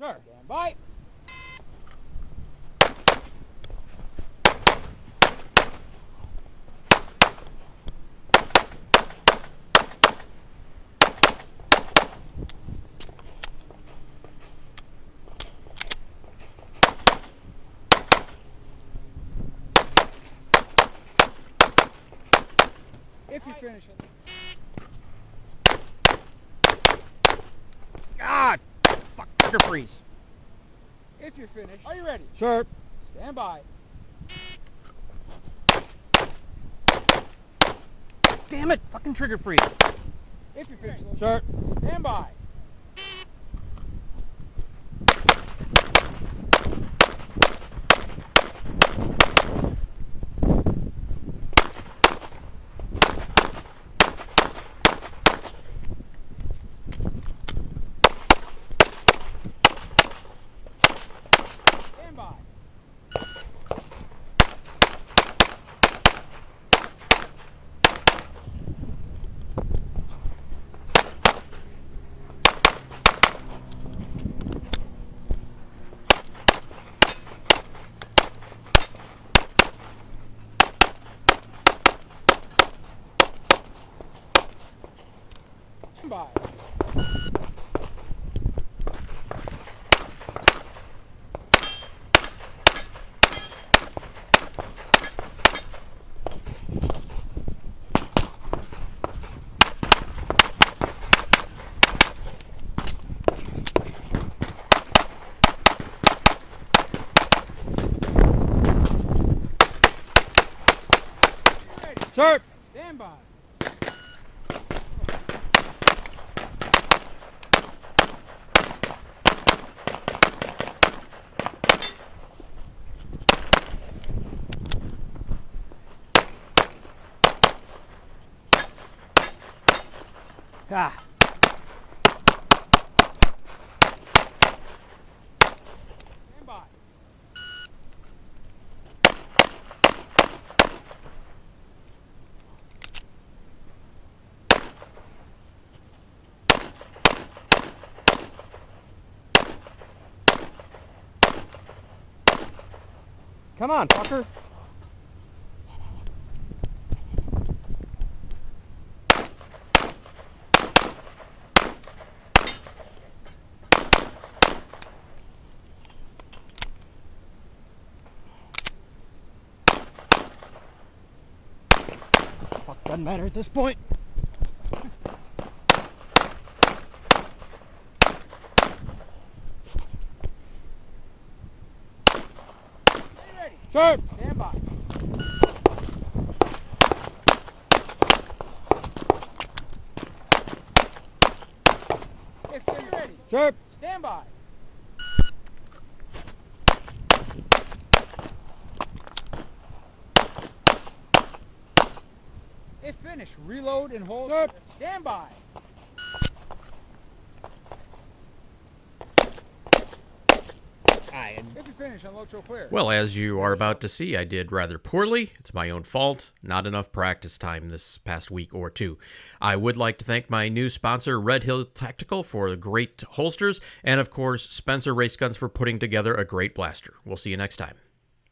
Sure. Stand by. If you finish it. God! Fuck, trigger freeze. If you're finished, are you ready? Sure. Stand by. Damn it! Fucking trigger freeze. If you're finished, Sure. stand by. Stand by. Stand by. Sure. Stand by. Ah. Stand by. Come on, fucker. Fuck, doesn't matter at this point. Are you Sure. Stand by. If you're ready, Sure. stand by. If finished, reload and hold. Sure. Stand by. Aye, and If you finish, unload your clear. Well, as you are about to see, I did rather poorly. It's my own fault. Not enough practice time this past week or two. I would like to thank my new sponsor, Red Hill Tactical, for the great holsters, and of course, Spencer Race Guns for putting together a great blaster. We'll see you next time.